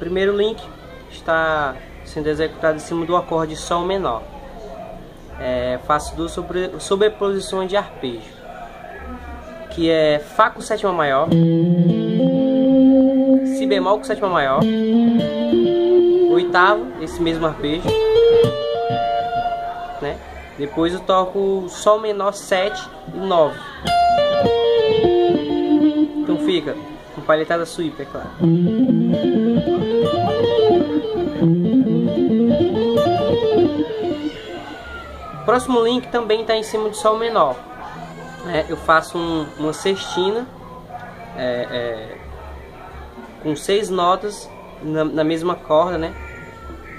primeiro link está sendo executado em cima do acorde Sol menor. É, faço duas sobre, sobreposições de arpejo, que é Fá com sétima maior, Si bemol com sétima maior, oitavo, esse mesmo arpejo, né? Depois eu toco Sol menor 7 e 9. Então fica com palhetada sweep, é claro. Próximo link também está em cima do Sol menor. É, eu faço um, uma sextina é, é, com seis notas na, na, mesma corda, né?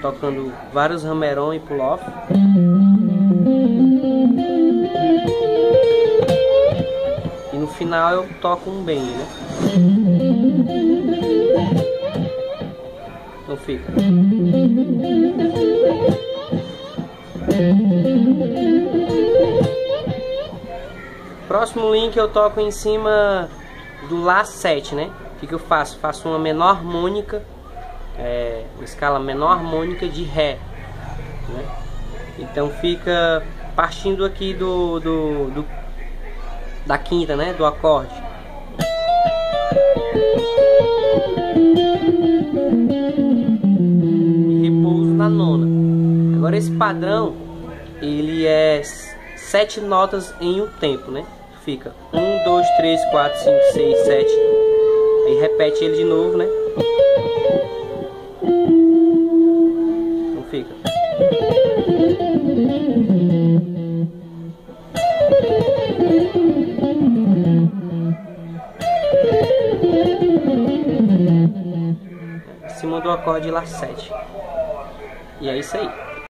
Tocando vários rameron e pull-off. E no final eu toco um bend, né? Então fica. Próximo link eu toco em cima do Lá 7, né? O que, que eu faço? Faço uma menor harmônica, é, uma escala menor harmônica de Ré. Né? Então fica partindo aqui do, do, do da quinta, né? Do acorde. E repouso na nona. Agora esse padrão ele é sete notas em um tempo, né? Fica um, dois, três, quatro, cinco, seis, sete. Aí repete ele de novo, né? Então fica. Acima do acorde Lá 7. E é isso aí.